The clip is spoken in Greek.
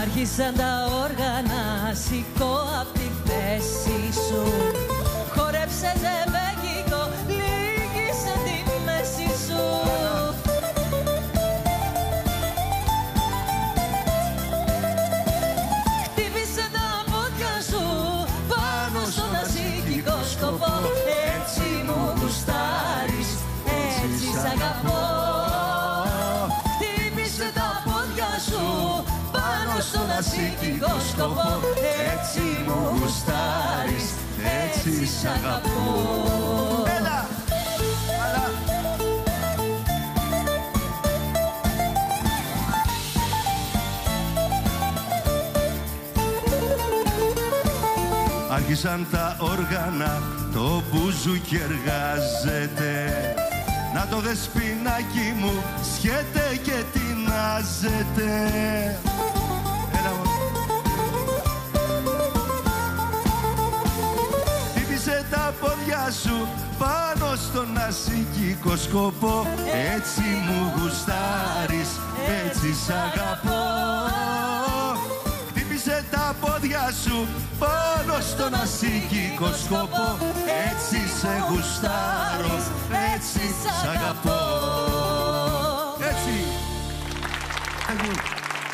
Άρχισαν τα όργανα, σηκώ απ' στον ασύγκικο σκοπό Έτσι μου γουστάρεις, έτσι σ' αγαπώ Έλα! Καλά! Άρχισαν τα όργανα, το μπουζούκι εργάζεται Να το δεσποινάκι μου σχέτε και τεινάζεται σου πάνω στον ασυγγικό σκοπό Έτσι μου γουστάρεις, έτσι σ' αγαπώ Χτύπησε τα πόδια σου πάνω στον ασυγγικό σκοπό Έτσι σε γουστάρω, έτσι σ' αγαπώ Έτσι! Thank you.